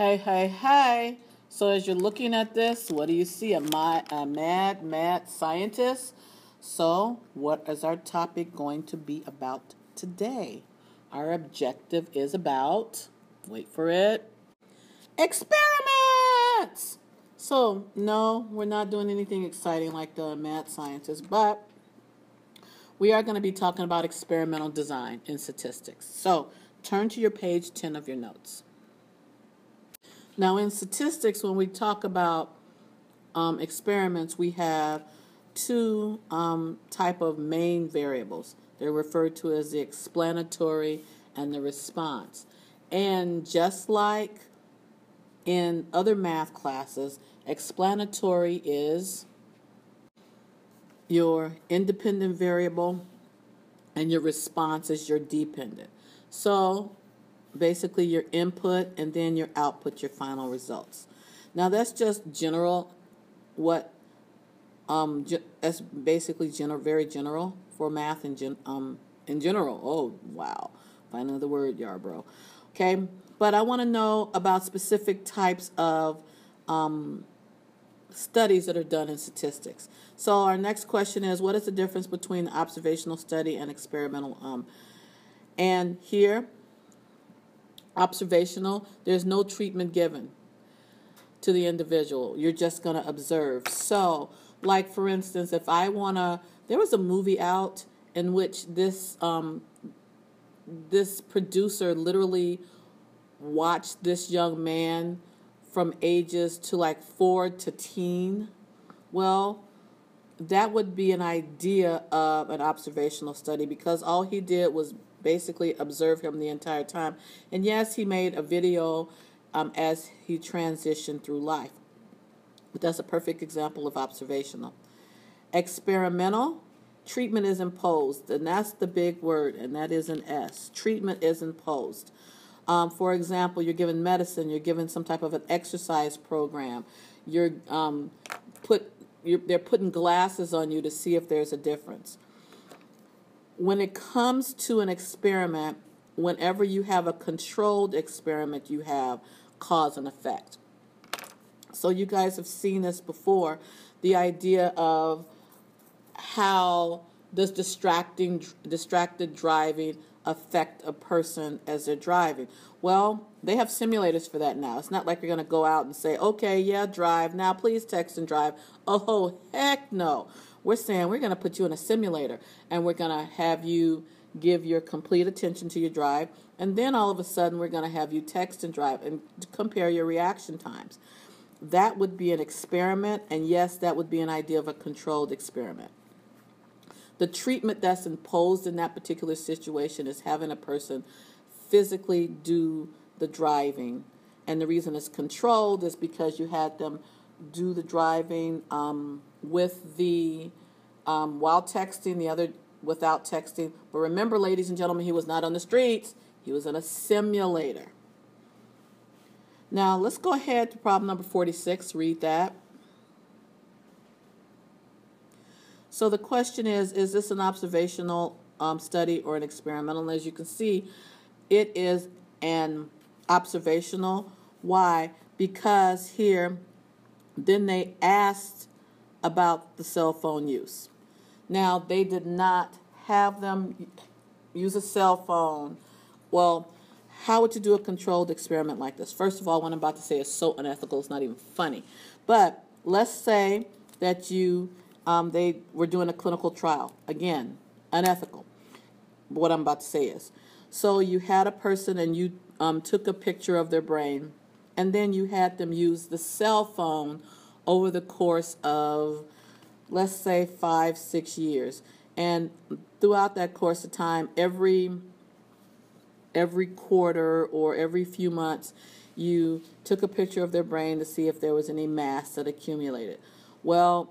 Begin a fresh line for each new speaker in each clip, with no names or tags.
Hey, hey, hey. So, as you're looking at this, what do you see? A, my, a mad, mad scientist? So, what is our topic going to be about today? Our objective is about, wait for it, experiments! So, no, we're not doing anything exciting like the mad scientist, but we are going to be talking about experimental design in statistics. So, turn to your page 10 of your notes. Now, in statistics, when we talk about um, experiments, we have two um, type of main variables. They're referred to as the explanatory and the response. And just like in other math classes, explanatory is your independent variable and your response is your dependent. So basically your input and then your output, your final results. Now that's just general what um that's basically general very general for math and gen, um in general. Oh wow. Find another word, Yarbrough. Okay, but I want to know about specific types of um, studies that are done in statistics. So our next question is, what is the difference between observational study and experimental? Um, and here, observational, there's no treatment given to the individual. You're just going to observe. So, like for instance, if I want to, there was a movie out in which this um, this producer literally watched this young man from ages to like four to teen. Well, that would be an idea of an observational study because all he did was basically observe him the entire time. And yes, he made a video um, as he transitioned through life. But that's a perfect example of observational. Experimental treatment is imposed, and that's the big word, and that is an S. Treatment is imposed. Um, for example, you're given medicine, you're given some type of an exercise program, you're um, put, you're, they're putting glasses on you to see if there's a difference. When it comes to an experiment, whenever you have a controlled experiment, you have cause and effect. So you guys have seen this before, the idea of how does distracting distracted driving affect a person as they're driving. Well, they have simulators for that now. It's not like you're going to go out and say, okay, yeah, drive. Now please text and drive. Oh, heck no. We're saying we're going to put you in a simulator and we're going to have you give your complete attention to your drive. And then all of a sudden, we're going to have you text and drive and compare your reaction times. That would be an experiment. And yes, that would be an idea of a controlled experiment. The treatment that's imposed in that particular situation is having a person physically do the driving. And the reason it's controlled is because you had them do the driving um, with the um, while texting, the other without texting. But remember, ladies and gentlemen, he was not on the streets, he was in a simulator. Now, let's go ahead to problem number 46. Read that. So the question is, is this an observational um, study or an experimental? And as you can see, it is an observational. Why? Because here, then they asked about the cell phone use. Now, they did not have them use a cell phone. Well, how would you do a controlled experiment like this? First of all, what I'm about to say is so unethical, it's not even funny. But let's say that you um, they were doing a clinical trial. Again, unethical. What I'm about to say is so you had a person and you um, took a picture of their brain, and then you had them use the cell phone over the course of, let's say, five, six years. And throughout that course of time, every every quarter or every few months, you took a picture of their brain to see if there was any mass that accumulated. Well,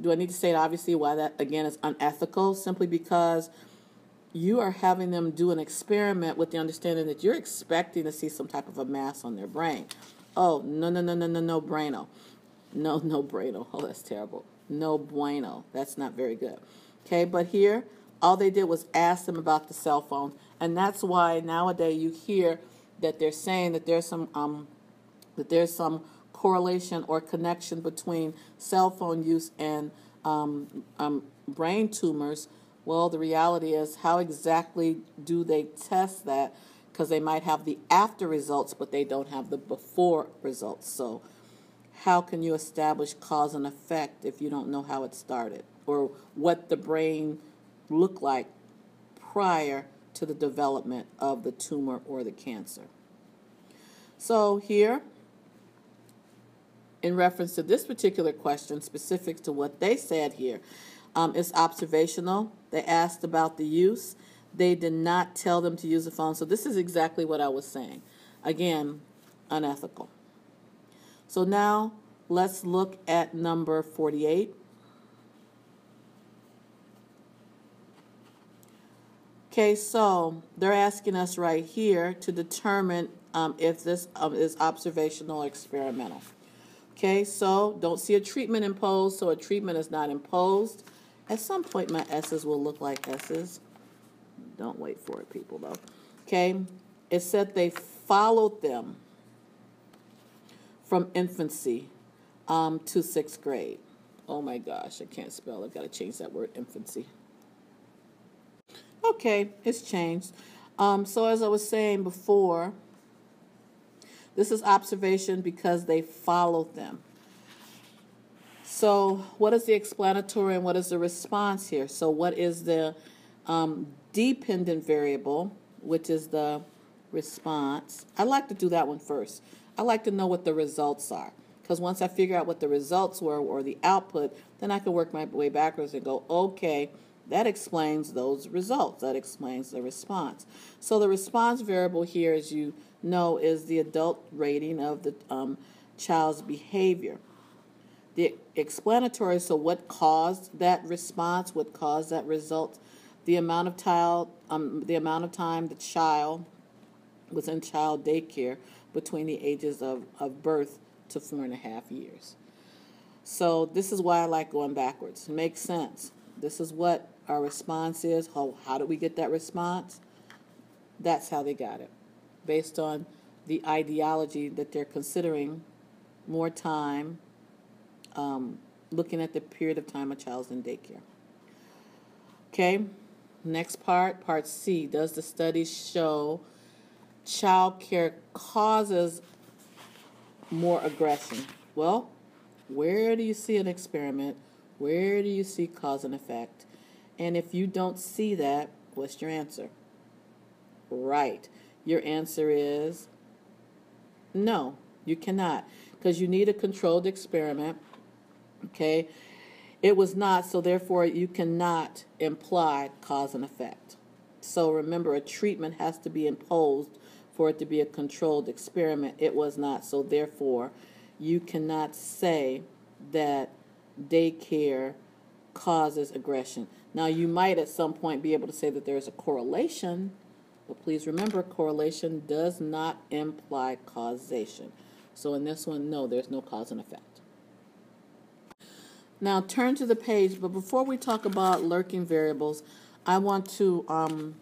do I need to state obviously why that again is unethical? Simply because you are having them do an experiment with the understanding that you're expecting to see some type of a mass on their brain. Oh, no, no, no, no, no, no, braino. No, no, braino. Oh, that's terrible. No bueno. That's not very good. Okay, but here, all they did was ask them about the cell phones. And that's why nowadays you hear that they're saying that there's some um, that there's some correlation or connection between cell phone use and um, um, brain tumors. Well, the reality is, how exactly do they test that? Because they might have the after results, but they don't have the before results. So, how can you establish cause and effect if you don't know how it started or what the brain looked like prior to the development of the tumor or the cancer? So, here, in reference to this particular question, specific to what they said here, um, it's observational. They asked about the use. They did not tell them to use the phone. So, this is exactly what I was saying. Again, unethical. So, now let's look at number 48. Okay, so they're asking us right here to determine um, if this um, is observational or experimental. Okay, so don't see a treatment imposed, so a treatment is not imposed. At some point, my S's will look like S's. Don't wait for it, people, though. Okay, it said they followed them from infancy um, to sixth grade. Oh my gosh, I can't spell. I've got to change that word, infancy. Okay, it's changed. Um, so, as I was saying before, this is observation because they followed them. So, what is the explanatory and what is the response here? So, what is the um, dependent variable, which is the response? I like to do that one first. I like to know what the results are because once I figure out what the results were or the output, then I can work my way backwards and go, okay, that explains those results. That explains the response. So the response variable here, as you know, is the adult rating of the um, child's behavior. The explanatory, so what caused that response, what caused that result, the amount of child, um, the amount of time the child was in child daycare between the ages of, of birth to four and a half years. So this is why I like going backwards. It makes sense. This is what our response is. How, how did we get that response? That's how they got it, based on the ideology that they're considering more time um, looking at the period of time a child's in daycare. Okay, next part, part C. Does the study show child care causes more aggression? Well, where do you see an experiment? Where do you see cause and effect? And if you don't see that, what's your answer? Right. Your answer is no, you cannot. Because you need a controlled experiment. Okay? It was not, so therefore you cannot imply cause and effect. So remember, a treatment has to be imposed for it to be a controlled experiment. It was not, so therefore you cannot say that daycare causes aggression. Now, you might at some point be able to say that there's a correlation, but please remember correlation does not imply causation. So, in this one, no, there's no cause and effect. Now, turn to the page, but before we talk about lurking variables, I want to um,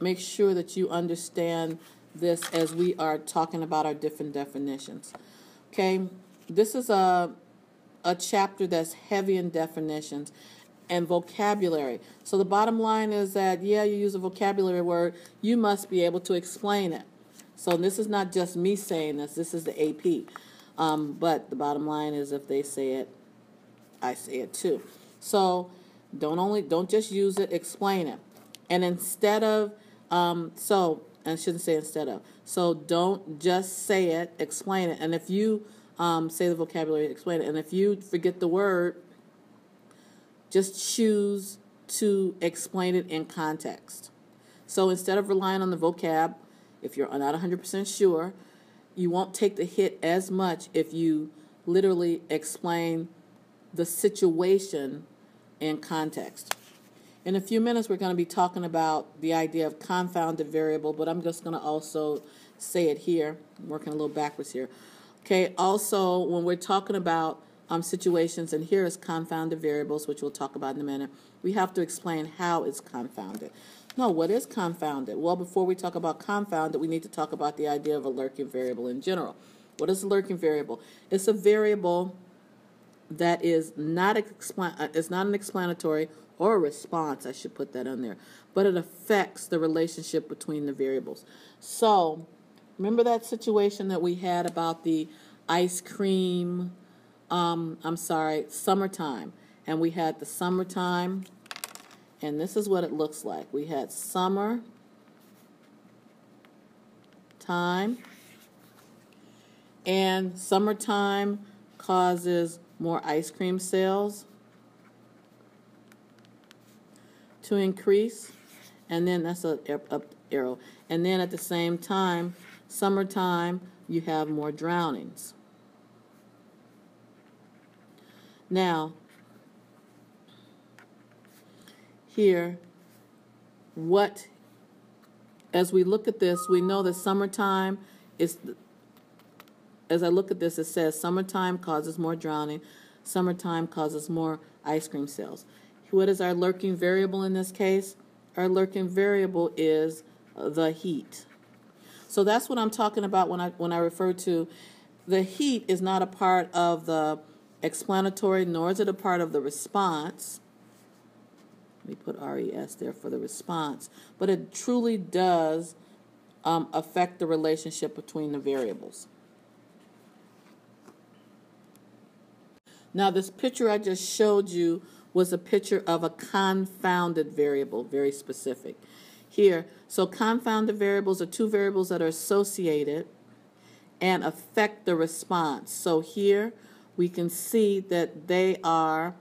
make sure that you understand this as we are talking about our different definitions. Okay, this is a a chapter that's heavy in definitions and vocabulary. So the bottom line is that, yeah, you use a vocabulary word, you must be able to explain it. So this is not just me saying this, this is the AP. Um, but the bottom line is if they say it, I say it too. So don't only don't just use it, explain it. And instead of um, so I shouldn't say instead of. So don't just say it, explain it. And if you um, say the vocabulary, explain it. And if you forget the word, just choose to explain it in context. So instead of relying on the vocab, if you're not 100% sure, you won't take the hit as much if you literally explain the situation in context. In a few minutes, we're going to be talking about the idea of confounded variable, but I'm just going to also say it here. I'm working a little backwards here. Okay, also, when we're talking about um, situations, and here is confounded variables, which we'll talk about in a minute. We have to explain how it's confounded. No, what is confounded? Well, before we talk about confounded, we need to talk about the idea of a lurking variable in general. What is a lurking variable? It's a variable that is not explan- uh, is not an explanatory or a response. I should put that on there, but it affects the relationship between the variables. So, remember that situation that we had about the ice cream. Um, I'm sorry, summertime, and we had the summertime and this is what it looks like. We had summer time, and summertime causes more ice cream sales to increase, and then that's a up arrow. And then at the same time, summertime, you have more drownings. Now, here what, as we look at this, we know that summertime is, as I look at this, it says summertime causes more drowning, summertime causes more ice cream sales. What is our lurking variable in this case? Our lurking variable is the heat. So that's what I'm talking about when I when I refer to the heat is not a part of the explanatory nor is it a part of the response. Let me put RES there for the response. But it truly does um, affect the relationship between the variables. Now, this picture I just showed you was a picture of a confounded variable, very specific. Here, so confounded variables are two variables that are associated and affect the response. So here we can see that they are,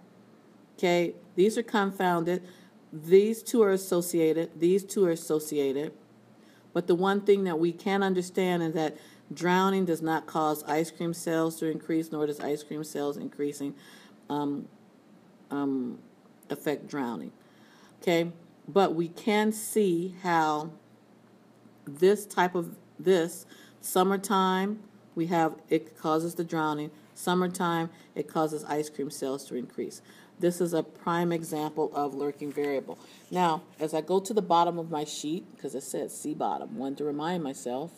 okay, these are confounded. These two are associated. These two are associated. But the one thing that we can understand is that drowning does not cause ice cream sales to increase, nor does ice cream sales increasing um, um, affect drowning. Okay, but we can see how this type of this summertime we have it causes the drowning. Summertime it causes ice cream sales to increase. This is a prime example of lurking variable. Now, as I go to the bottom of my sheet, because it says see bottom, one to remind myself.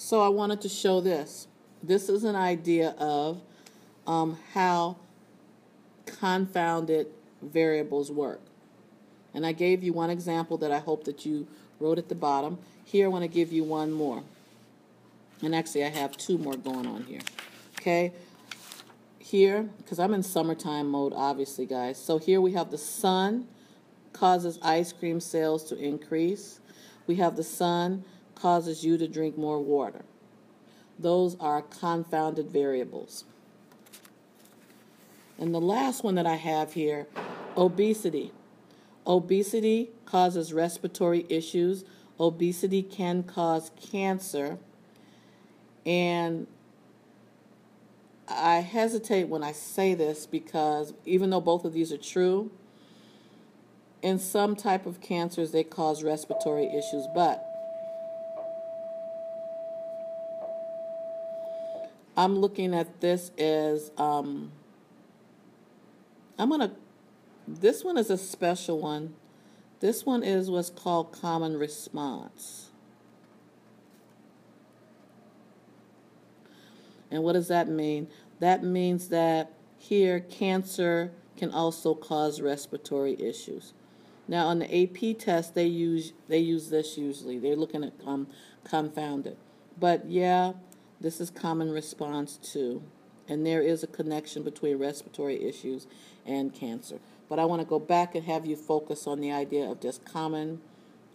So I wanted to show this. This is an idea of um, how confounded variables work. And I gave you one example that I hope that you wrote at the bottom. Here I want to give you one more. And actually I have two more going on here. Okay, here, because I'm in summertime mode, obviously, guys. So here we have the sun causes ice cream sales to increase. We have the sun causes you to drink more water. Those are confounded variables. And the last one that I have here, obesity. Obesity causes respiratory issues. Obesity can cause cancer. And I hesitate when I say this because even though both of these are true, in some type of cancers they cause respiratory issues, but I'm looking at this as um, I'm gonna. This one is a special one. This one is what's called common response. And what does that mean? That means that here cancer can also cause respiratory issues. Now on the AP test they use they use this usually. They're looking at um, confounded. But yeah, this is common response too. And there is a connection between respiratory issues and cancer. But I want to go back and have you focus on the idea of just common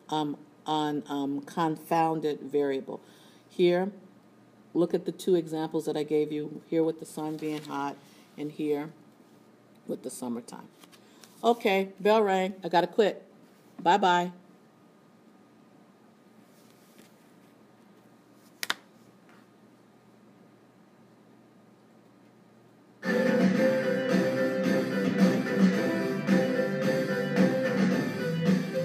um, on um, confounded variable. Here, Look at the two examples that I gave you here with the sun being hot and here with the summertime. Okay, bell rang. I got to quit. Bye bye.